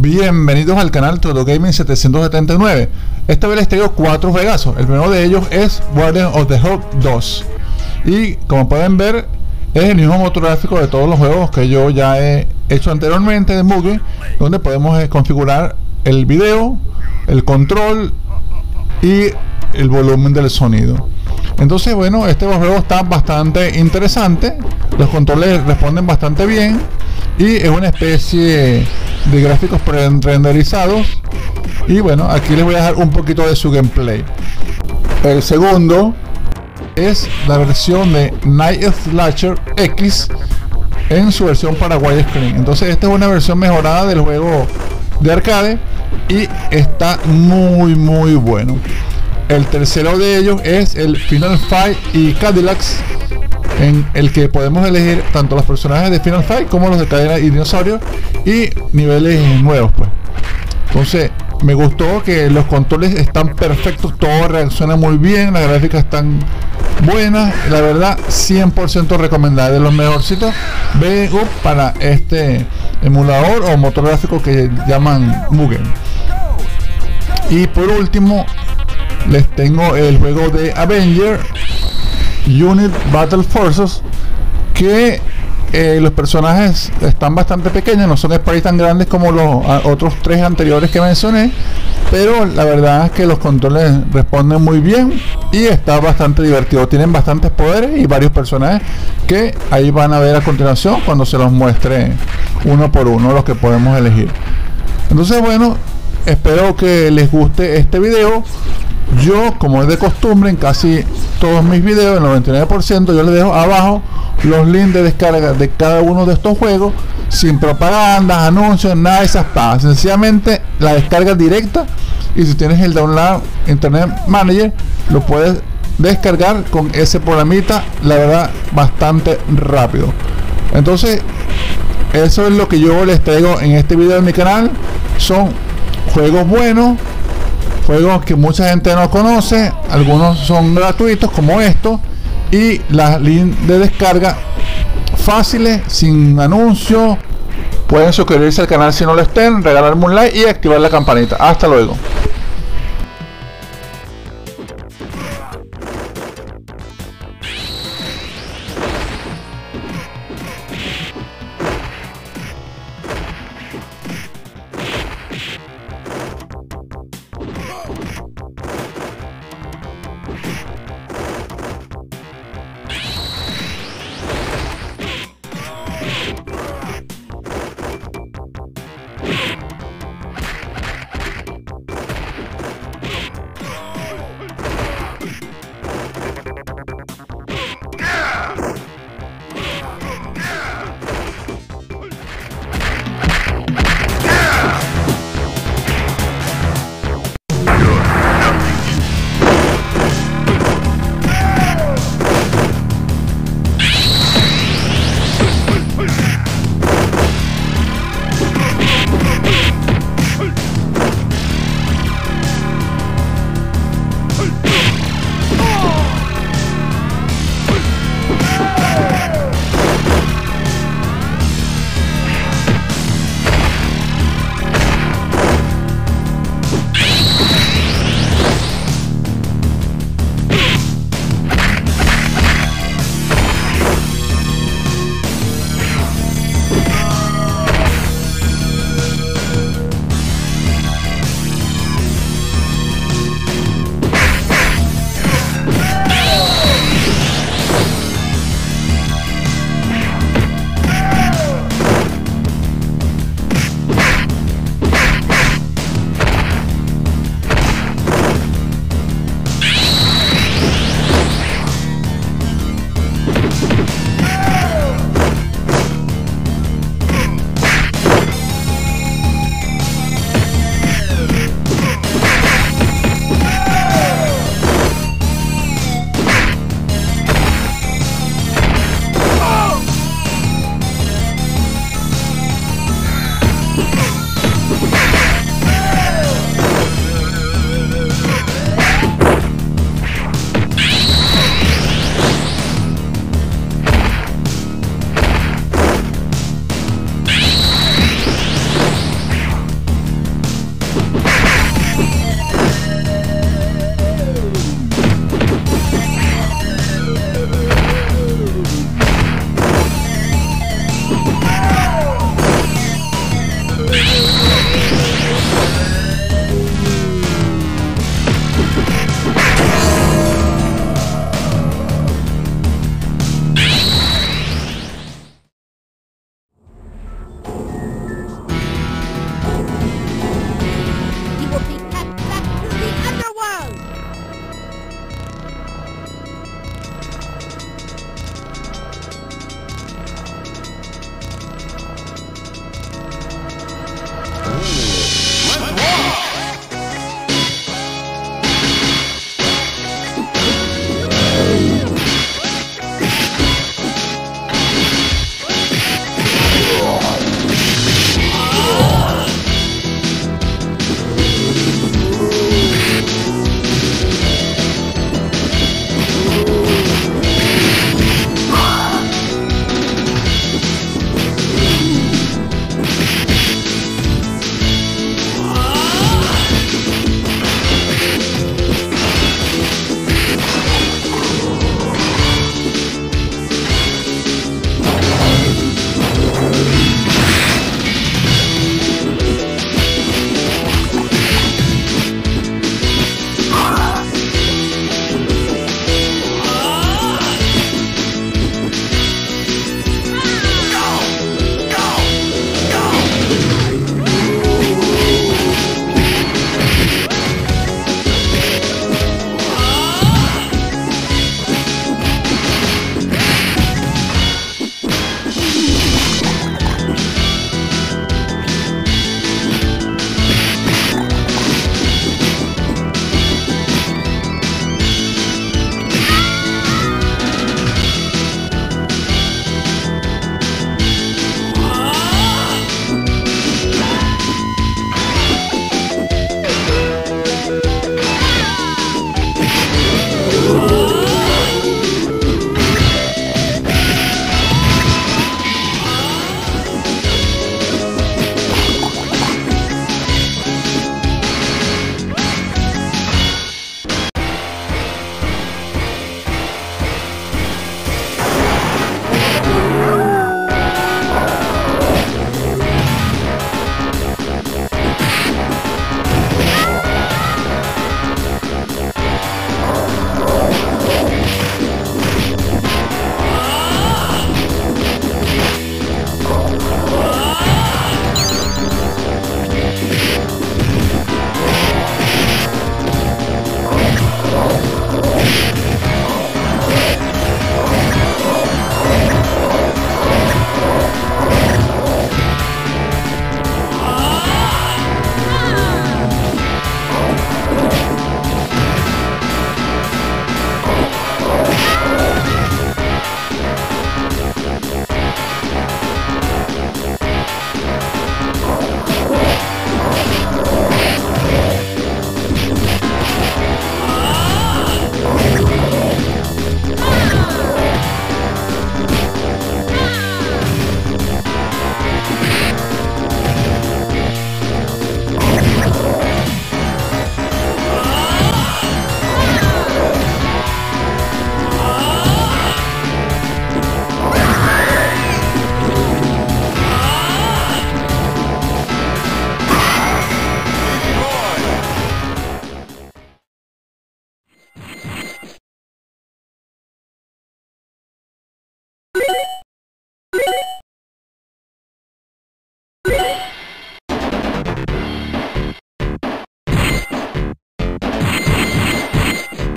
Bienvenidos al canal Todo Gaming 779. Esta vez les traigo cuatro juegazos. El primero de ellos es Guardian of the Hope 2. Y como pueden ver, es el mismo motor gráfico de todos los juegos que yo ya he hecho anteriormente de Mugen, donde podemos eh, configurar el video, el control y el volumen del sonido. Entonces, bueno, este juego está bastante interesante. Los controles responden bastante bien. Y es una especie de gráficos pre-renderizados. Y bueno, aquí les voy a dejar un poquito de su gameplay. El segundo es la versión de Night Slasher X en su versión para widescreen. Entonces esta es una versión mejorada del juego de arcade y está muy muy bueno. El tercero de ellos es el Final Fight y Cadillacs en el que podemos elegir tanto los personajes de Final Fight como los de Cadena y Dinosaurio y niveles nuevos pues. Entonces me gustó que los controles están perfectos, todo reacciona muy bien, las gráficas están buenas, la verdad 100% recomendada, de los mejorcitos veo para este emulador o motor gráfico que llaman Mugen. Y por último les tengo el juego de Avenger Unit Battle Forces que eh, los personajes están bastante pequeños, no son sprites tan grandes como los otros tres anteriores que mencioné, pero la verdad es que los controles responden muy bien y está bastante divertido. Tienen bastantes poderes y varios personajes que ahí van a ver a continuación cuando se los muestre uno por uno los que podemos elegir. Entonces bueno, espero que les guste este video. Yo, como es de costumbre, en casi todos mis videos, el 99%, yo les dejo abajo los links de descarga de cada uno de estos juegos, sin propagandas, anuncios, nada de esas pagas. Sencillamente la descarga directa y si tienes el download Internet Manager, lo puedes descargar con ese programita, la verdad, bastante rápido. Entonces, eso es lo que yo les traigo en este video de mi canal. Son juegos buenos juegos que mucha gente no conoce, algunos son gratuitos como estos y las links de descarga fáciles, sin anuncios. Pueden suscribirse al canal si no lo estén, regalarme un like y activar la campanita. Hasta luego.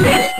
Yeah.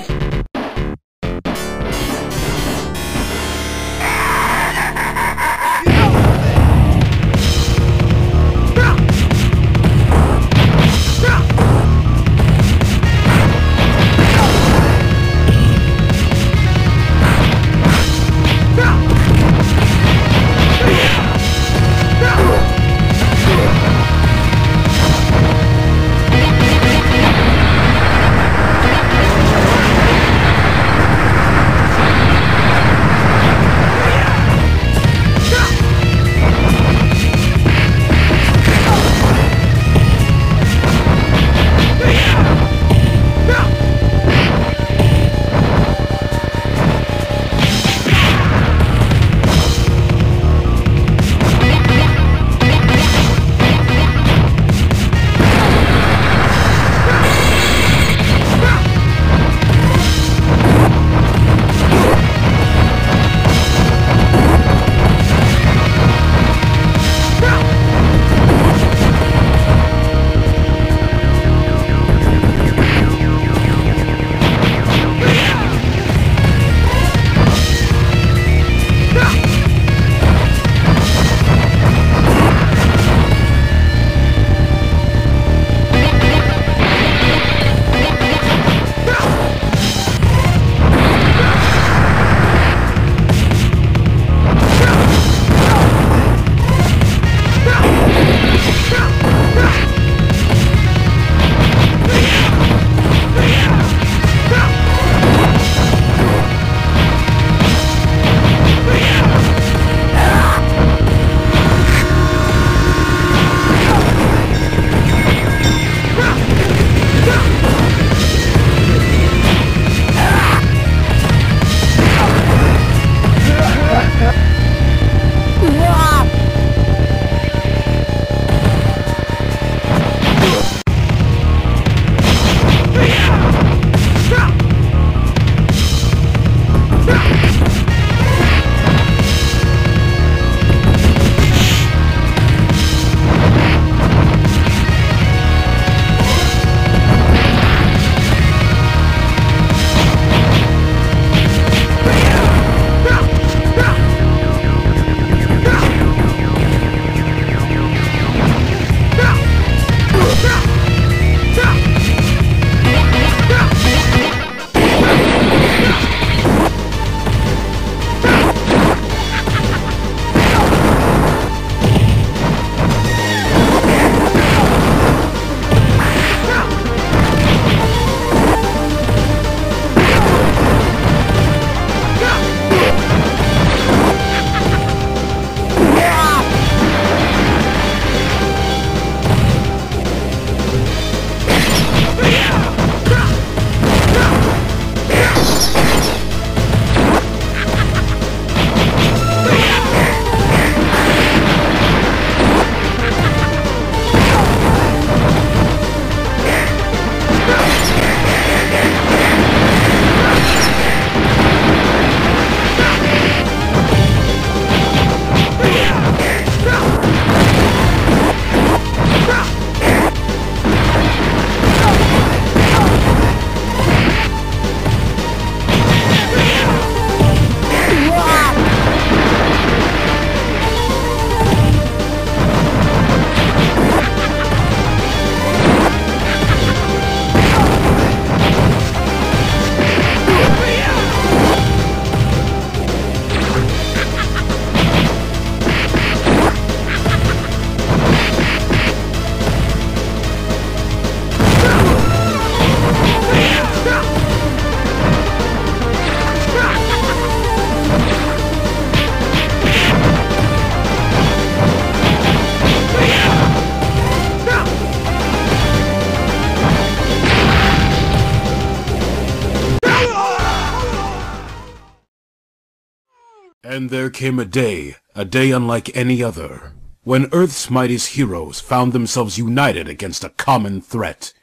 And there came a day, a day unlike any other, when Earth's mightiest heroes found themselves united against a common threat.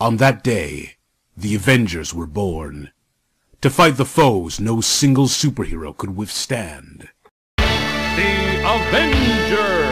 On that day, the Avengers were born. To fight the foes no single superhero could withstand. The Avengers!